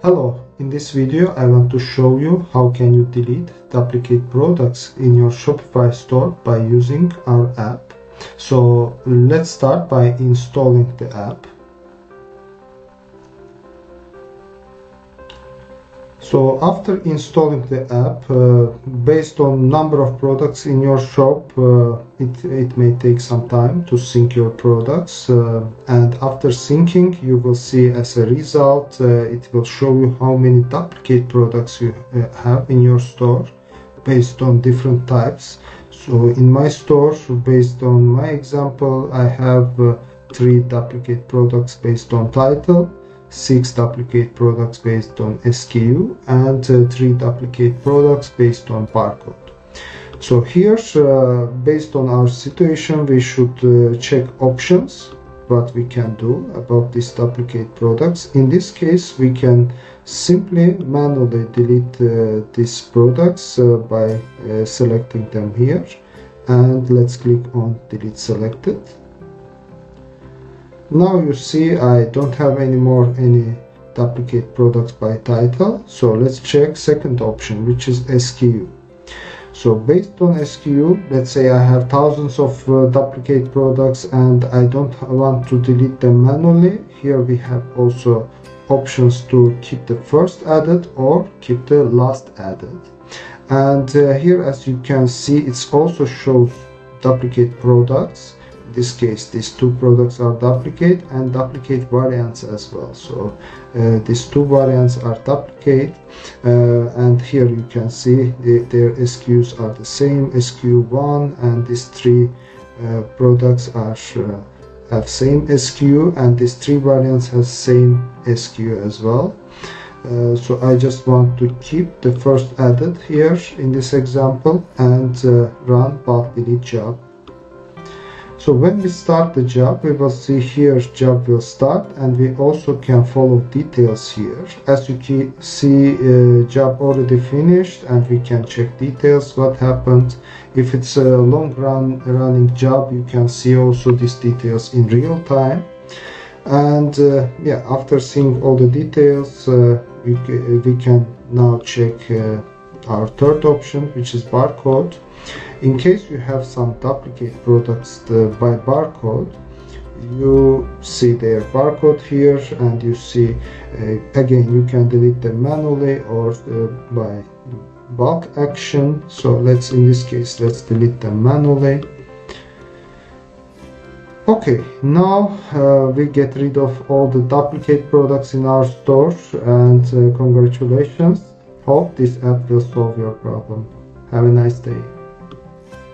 Hello, in this video I want to show you how can you delete duplicate products in your Shopify store by using our app. So let's start by installing the app. So after installing the app, uh, based on number of products in your shop, uh, it, it may take some time to sync your products. Uh, and after syncing, you will see as a result, uh, it will show you how many duplicate products you uh, have in your store based on different types. So in my store, based on my example, I have uh, three duplicate products based on title six duplicate products based on SKU and uh, three duplicate products based on barcode. So here, uh, based on our situation, we should uh, check options, what we can do about these duplicate products. In this case, we can simply manually delete uh, these products uh, by uh, selecting them here. And let's click on delete selected now you see I don't have any more any duplicate products by title so let's check second option which is SKU so based on SKU let's say I have thousands of uh, duplicate products and I don't want to delete them manually here we have also options to keep the first added or keep the last added. And uh, here as you can see it also shows duplicate products this case these two products are duplicate and duplicate variants as well. So uh, these two variants are duplicate uh, and here you can see the, their SKUs are the same SKU1 and these three uh, products are uh, have same SKU and these three variants has same SKU as well. Uh, so I just want to keep the first added here in this example and uh, run bulk delete job so when we start the job, we will see here job will start and we also can follow details here. As you can see uh, job already finished and we can check details what happened. If it's a long run running job, you can see also these details in real time. And uh, yeah, after seeing all the details, uh, we, we can now check uh, our third option, which is barcode. In case you have some duplicate products by barcode, you see their barcode here and you see uh, again you can delete them manually or uh, by bulk action. So let's in this case let's delete them manually. Okay now uh, we get rid of all the duplicate products in our store and uh, congratulations hope this app will solve your problem. Have a nice day